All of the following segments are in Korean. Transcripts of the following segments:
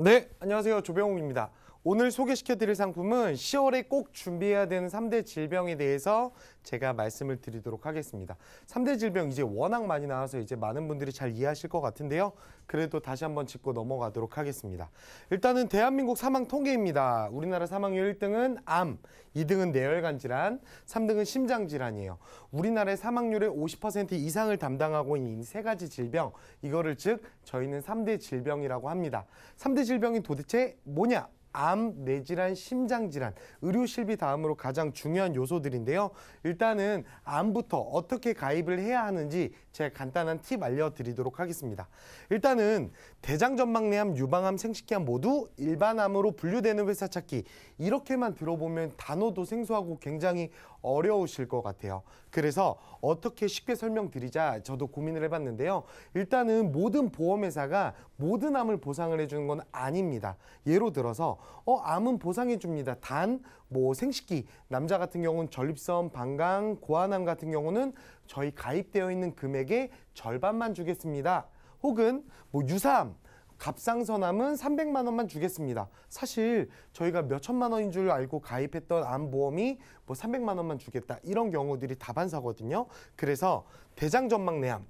네, 안녕하세요. 조병욱입니다. 오늘 소개시켜드릴 상품은 10월에 꼭 준비해야 되는 3대 질병에 대해서 제가 말씀을 드리도록 하겠습니다. 3대 질병 이제 워낙 많이 나와서 이제 많은 분들이 잘 이해하실 것 같은데요. 그래도 다시 한번 짚고 넘어가도록 하겠습니다. 일단은 대한민국 사망 통계입니다. 우리나라 사망률 1등은 암, 2등은 뇌혈관 질환, 3등은 심장 질환이에요. 우리나라의 사망률의 50% 이상을 담당하고 있는 이세 가지 질병, 이거를 즉 저희는 3대 질병이라고 합니다. 3대 질병이 도대체 뭐냐? 암, 뇌질환, 심장질환, 의료실비 다음으로 가장 중요한 요소들인데요. 일단은 암부터 어떻게 가입을 해야 하는지 제가 간단한 팁 알려드리도록 하겠습니다. 일단은 대장전망내암, 유방암, 생식기암 모두 일반암으로 분류되는 회사 찾기 이렇게만 들어보면 단어도 생소하고 굉장히 어려우실 것 같아요. 그래서 어떻게 쉽게 설명드리자 저도 고민을 해봤는데요. 일단은 모든 보험회사가 모든 암을 보상을 해주는 건 아닙니다. 예로 들어서 어 암은 보상해 줍니다. 단 뭐 생식기 남자 같은 경우는 전립선, 방광, 고환암 같은 경우는 저희 가입되어 있는 금액의 절반만 주겠습니다. 혹은 뭐 유사암 갑상선암은 300만 원만 주겠습니다. 사실 저희가 몇 천만 원인 줄 알고 가입했던 암보험이 뭐 300만 원만 주겠다. 이런 경우들이 다반사거든요. 그래서 대장전망내암,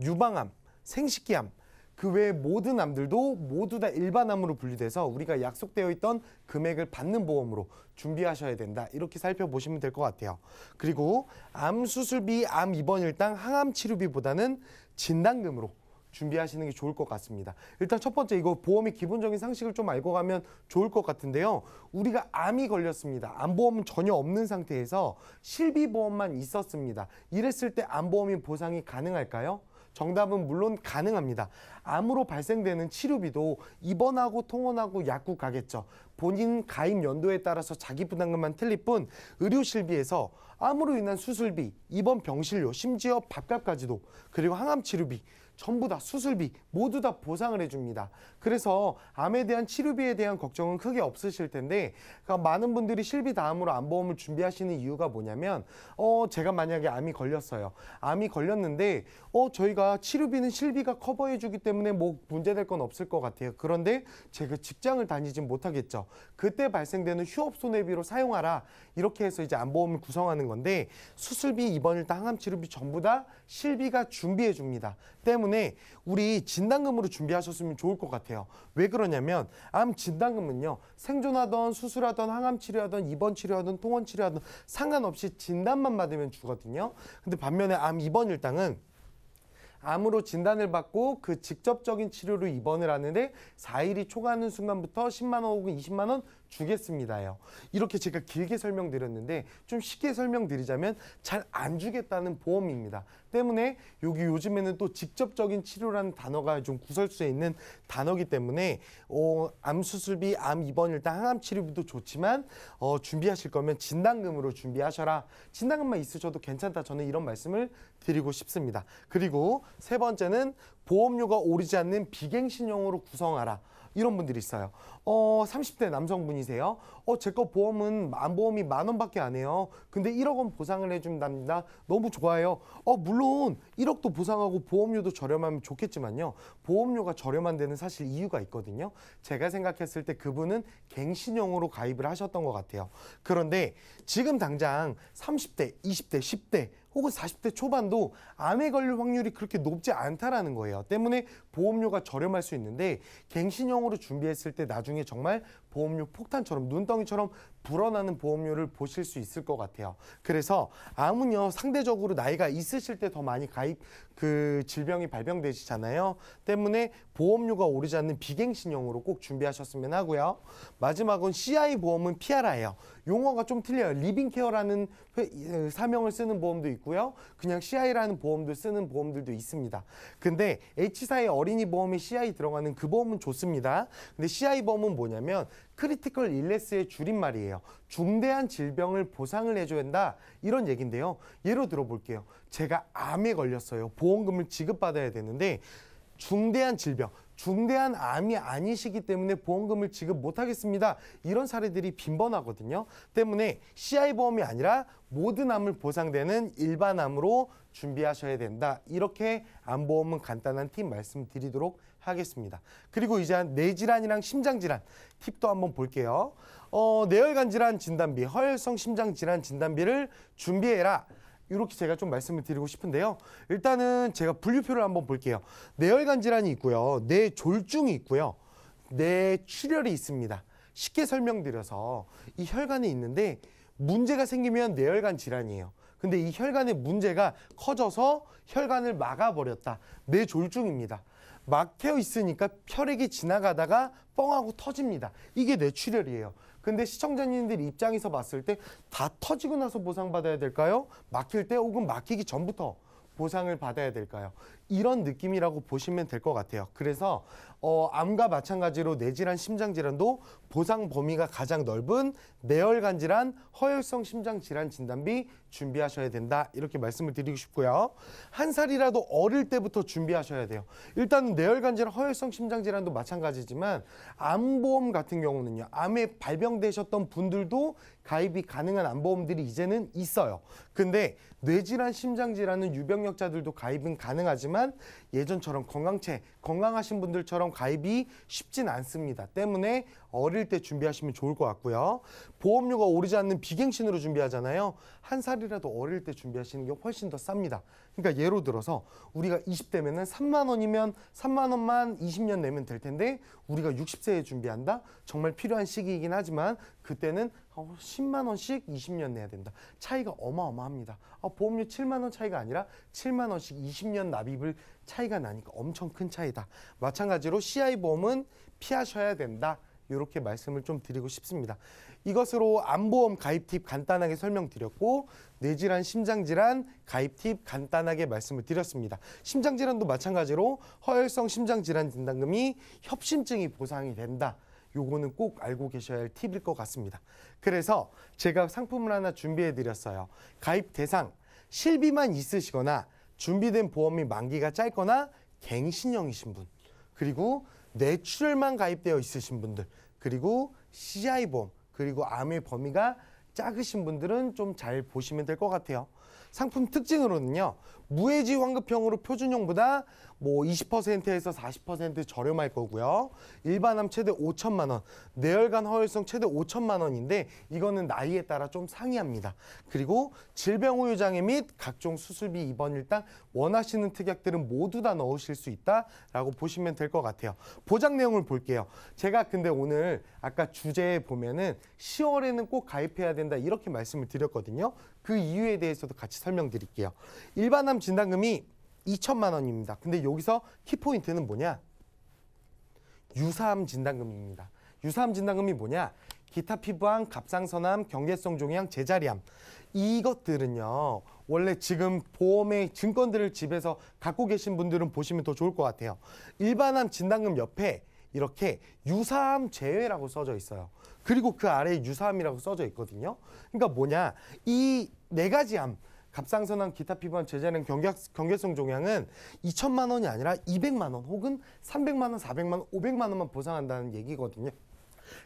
유방암, 생식기암 그 외 모든 암들도 모두 다 일반암으로 분류돼서 우리가 약속되어 있던 금액을 받는 보험으로 준비하셔야 된다. 이렇게 살펴보시면 될 것 같아요. 그리고 암 수술비, 암 입원 일당, 항암 치료비보다는 진단금으로 준비하시는 게 좋을 것 같습니다. 일단 첫 번째 이거 보험의 기본적인 상식을 좀 알고 가면 좋을 것 같은데요. 우리가 암이 걸렸습니다. 암보험은 전혀 없는 상태에서 실비보험만 있었습니다. 이랬을 때 암보험이 보상이 가능할까요? 정답은 물론 가능합니다. 암으로 발생되는 치료비도 입원하고 통원하고 약국 가겠죠. 본인 가입 연도에 따라서 자기 부담금만 틀릴 뿐 의료 실비에서 암으로 인한 수술비, 입원 병실료, 심지어 밥값까지도 그리고 항암 치료비 전부 다 수술비 모두 다 보상을 해줍니다. 그래서 암에 대한 치료비에 대한 걱정은 크게 없으실 텐데 그러니까 많은 분들이 실비 다음으로 암보험을 준비하시는 이유가 뭐냐면 어 제가 만약에 암이 걸렸어요. 암이 걸렸는데 어 저희가 치료비는 실비가 커버해주기 때문에 뭐 문제될 건 없을 것 같아요. 그런데 제가 직장을 다니진 못하겠죠. 그때 발생되는 휴업 손해비로 사용하라 이렇게 해서 이제 암보험을 구성하는 건데 수술비 입원일 당 항암 치료비 전부 다 실비가 준비해 줍니다. 때문에 우리 진단금으로 준비하셨으면 좋을 것 같아요. 왜 그러냐면 암 진단금은요 생존하던 수술하던 항암 치료하던 입원 치료하던 통원 치료하던 상관없이 진단만 받으면 주거든요. 근데 반면에 암 입원 일당은 암으로 진단을 받고 그 직접적인 치료로 입원을 하는데 4일이 초과하는 순간부터 10만 원 혹은 20만 원 주겠습니다요. 이렇게 제가 길게 설명드렸는데 좀 쉽게 설명드리자면 잘 안 주겠다는 보험입니다. 때문에 여기 요즘에는 또 직접적인 치료라는 단어가 좀 구설수에 있는 단어기 때문에 어, 암 수술비, 암 입원 일단 항암 치료비도 좋지만 어, 준비하실 거면 진단금으로 준비하셔라. 진단금만 있으셔도 괜찮다. 저는 이런 말씀을 드리고 싶습니다. 그리고 세 번째는 보험료가 오르지 않는 비갱신형으로 구성하라. 이런 분들이 있어요. 어, 30대 남성분이세요. 어, 제 거 보험은 안보험이 만 원밖에 안 해요. 근데 1억 원 보상을 해준답니다. 너무 좋아요. 어, 물론 1억도 보상하고 보험료도 저렴하면 좋겠지만요. 보험료가 저렴한 데는 사실 이유가 있거든요. 제가 생각했을 때 그분은 갱신형으로 가입을 하셨던 것 같아요. 그런데 지금 당장 30대, 20대, 10대 혹은 40대 초반도 암에 걸릴 확률이 그렇게 높지 않다라는 거예요. 때문에 보험료가 저렴할 수 있는데 갱신형으로 준비했을 때 나중에 정말 보험료 폭탄처럼 눈덩이처럼 불어나는 보험료를 보실 수 있을 것 같아요. 그래서 암은요 상대적으로 나이가 있으실 때 더 많이 가입 그 질병이 발병되시잖아요. 때문에 보험료가 오르지 않는 비갱신형으로 꼭 준비하셨으면 하고요. 마지막은 CI 보험은 피하라예요. 용어가 좀 틀려요. 리빙케어라는 회, 사명을 쓰는 보험도 있고요. 그냥 CI라는 보험도 쓰는 보험들도 있습니다. 근데 H사의 어린이 보험에 CI 들어가는 그 보험은 좋습니다. 근데 CI 보험은 뭐냐면 critical illness의 줄임말이에요. 중대한 질병을 보상을 해줘야 한다. 이런 얘기인데요. 예로 들어볼게요. 제가 암에 걸렸어요. 보험금을 지급받아야 되는데 중대한 질병, 중대한 암이 아니시기 때문에 보험금을 지급 못하겠습니다. 이런 사례들이 빈번하거든요. 때문에 CI 보험이 아니라 모든 암을 보상되는 일반 암으로 준비하셔야 된다. 이렇게 암보험은 간단한 팁 말씀드리도록 하겠습니다. 그리고 이제 뇌질환이랑 심장질환 팁도 한번 볼게요. 어, 뇌혈관 질환 진단비, 허혈성 심장 질환 진단비를 준비해라. 이렇게 제가 좀 말씀을 드리고 싶은데요. 일단은 제가 분류표를 한번 볼게요. 뇌혈관 질환이 있고요. 뇌졸중이 있고요. 뇌출혈이 있습니다. 쉽게 설명드려서 이 혈관에 있는데 문제가 생기면 뇌혈관 질환이에요. 근데 이 혈관의 문제가 커져서 혈관을 막아버렸다. 뇌졸중입니다. 막혀 있으니까 혈액이 지나가다가 뻥하고 터집니다. 이게 뇌출혈이에요. 근데 시청자님들 입장에서 봤을 때 다 터지고 나서 보상받아야 될까요? 막힐 때 혹은 막히기 전부터 보상을 받아야 될까요? 이런 느낌이라고 보시면 될 것 같아요. 그래서 어, 암과 마찬가지로 뇌질환, 심장 질환도 보상 범위가 가장 넓은 뇌혈관 질환, 허혈성 심장 질환 진단비 준비하셔야 된다. 이렇게 말씀을 드리고 싶고요. 한 살이라도 어릴 때부터 준비하셔야 돼요. 일단 뇌혈관 질환, 허혈성 심장 질환도 마찬가지지만 암보험 같은 경우는요. 암에 발병되셨던 분들도 가입이 가능한 암보험들이 이제는 있어요. 근데 뇌질환, 심장 질환은 유병력자들도 가입은 가능하지만 예전처럼 건강체, 건강하신 분들처럼 가입이 쉽진 않습니다. 때문에 어릴 때 준비하시면 좋을 것 같고요. 보험료가 오르지 않는 비갱신으로 준비하잖아요. 한 살이라도 어릴 때 준비하시는 게 훨씬 더 쌉니다. 그러니까 예로 들어서 우리가 20대면은 3만 원이면 3만 원만 20년 내면 될 텐데 우리가 60세에 준비한다? 정말 필요한 시기이긴 하지만 그때는 10만 어, 원씩 20년 내야 된다. 차이가 어마어마합니다. 아, 보험료 7만 원 차이가 아니라 7만 원씩 20년 납입을 차이가 나니까 엄청 큰 차이다. 마찬가지로 CI 보험은 피하셔야 된다. 이렇게 말씀을 좀 드리고 싶습니다. 이것으로 암보험 가입 팁 간단하게 설명드렸고 뇌질환, 심장질환 가입 팁 간단하게 말씀을 드렸습니다. 심장질환도 마찬가지로 허혈성 심장질환 진단금이 협심증이 보상이 된다. 요거는 꼭 알고 계셔야 할 팁일 것 같습니다. 그래서 제가 상품을 하나 준비해 드렸어요. 가입 대상 실비만 있으시거나 준비된 보험이 만기가 짧거나 갱신형이신 분 그리고 뇌출혈만 가입되어 있으신 분들 그리고 CI 보험 그리고 암의 범위가 작으신 분들은 좀 잘 보시면 될 것 같아요. 상품 특징으로는요. 무해지 환급형으로 표준형보다 뭐 20%에서 40% 저렴할 거고요. 일반암 최대 5천만 원, 뇌혈관 허혈성 최대 5천만 원인데 이거는 나이에 따라 좀 상이합니다. 그리고 질병 후유 장애 및 각종 수술비 입원 일당 원하시는 특약들은 모두 다 넣으실 수 있다라고 보시면 될 것 같아요. 보장 내용을 볼게요. 제가 근데 오늘 아까 주제에 보면은 10월에는 꼭 가입해야 된다 이렇게 말씀을 드렸거든요. 그 이유에 대해서도 같이 설명드릴게요. 일반암 진단금이 2천만 원입니다. 근데 여기서 키포인트는 뭐냐? 유사암 진단금입니다. 유사암 진단금이 뭐냐? 기타 피부암, 갑상선암, 경계성 종양, 제자리암 이것들은요. 원래 지금 보험의 증권들을 집에서 갖고 계신 분들은 보시면 더 좋을 것 같아요. 일반암 진단금 옆에 이렇게 유사암 제외라고 써져 있어요. 그리고 그 아래에 유사암이라고 써져 있거든요. 그러니까 뭐냐? 이 네 가지 암 갑상선암, 기타 피부암, 제자는 경계, 경계성 종양은 2천만 원이 아니라 200만 원 혹은 300만 원, 400만 원, 500만 원만 보상한다는 얘기거든요.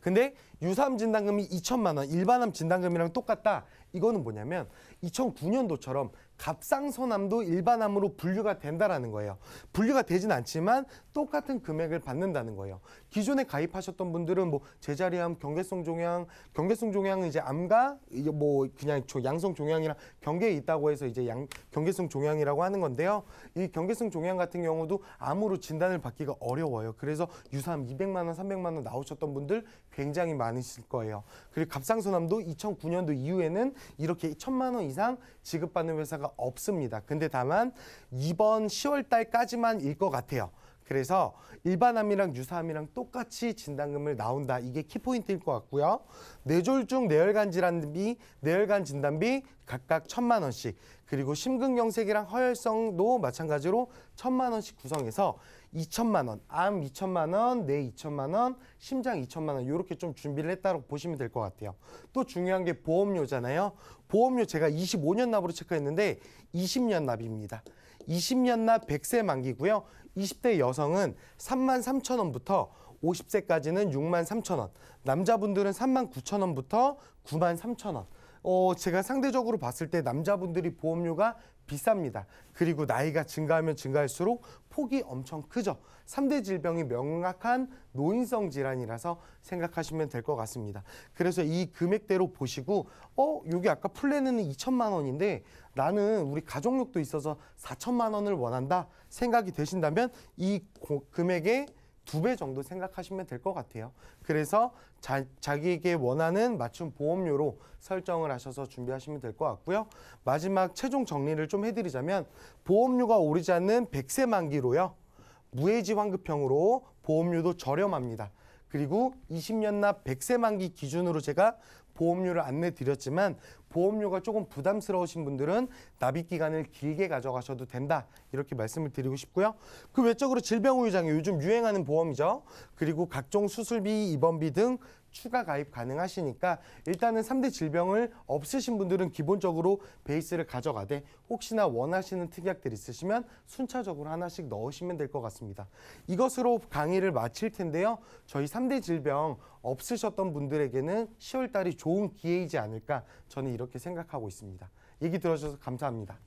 근데 유사암 진단금이 2천만 원, 일반암 진단금이랑 똑같다. 이거는 뭐냐면 2009년도처럼 갑상선암도 일반암으로 분류가 된다라는 거예요. 분류가 되진 않지만 똑같은 금액을 받는다는 거예요. 기존에 가입하셨던 분들은 뭐 제자리암, 경계성 종양, 경계성 종양은 이제 암과 이게 뭐 그냥 양성 종양이랑 경계에 있다고 해서 이제 양, 경계성 종양이라고 하는 건데요. 이 경계성 종양 같은 경우도 암으로 진단을 받기가 어려워요. 그래서 유사암 200만 원, 300만 원 나오셨던 분들 굉장히 많으실 거예요. 그리고 갑상선암도 2009년도 이후에는 이렇게 1천만 원 이상 지급받는 회사가 없습니다. 근데 다만 이번 10월 달까지만일 것 같아요. 그래서 일반암이랑 유사암이랑 똑같이 진단금을 나온다. 이게 키포인트일 것 같고요. 뇌졸중, 뇌혈관 질환비, 뇌혈관 진단비 각각 천만 원씩 그리고 심근경색이랑 허혈성도 마찬가지로 천만 원씩 구성해서 2천만 원, 암 2천만 원, 뇌 2천만 원, 심장 2천만 원 이렇게 좀 준비를 했다고 보시면 될 것 같아요. 또 중요한 게 보험료잖아요. 보험료 제가 25년 납으로 체크했는데 20년 납입니다. 20년 납 100세 만기고요. 20대 여성은 3만 3천 원부터 50세까지는 6만 3천 원, 남자분들은 3만 9천 원부터 9만 3천 원. 어, 제가 상대적으로 봤을 때 남자분들이 보험료가 비쌉니다. 그리고 나이가 증가하면 증가할수록 폭이 엄청 크죠. 3대 질병이 명확한 노인성 질환이라서 생각하시면 될 것 같습니다. 그래서 이 금액대로 보시고 어, 여기 아까 플랜은 2천만 원인데 나는 우리 가족력도 있어서 4천만 원을 원한다 생각이 되신다면 이 고- 금액의 두 배 정도 생각하시면 될 것 같아요. 그래서 자, 자기에게 원하는 맞춤 보험료로 설정을 하셔서 준비하시면 될 것 같고요. 마지막 최종 정리를 좀 해드리자면 보험료가 오르지 않는 100세 만기로요. 무해지 환급형으로 보험료도 저렴합니다. 그리고 20년 납 100세 만기 기준으로 제가 보험료를 안내 드렸지만 보험료가 조금 부담스러우신 분들은 납입 기간을 길게 가져가셔도 된다 이렇게 말씀을 드리고 싶고요. 그 외적으로 질병우유 장애 요즘 유행하는 보험이죠. 그리고 각종 수술비, 입원비 등 추가 가입 가능하시니까 일단은 3대 질병을 없으신 분들은 기본적으로 베이스를 가져가되 혹시나 원하시는 특약들 있으시면 순차적으로 하나씩 넣으시면 될 것 같습니다. 이것으로 강의를 마칠 텐데요. 저희 3대 질병 없으셨던 분들에게는 10월 달이 좋은 기회이지 않을까 저는 이렇게 생각하고 있습니다. 얘기 들어주셔서 감사합니다.